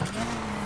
Yeah.